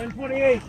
Ten twenty-eight.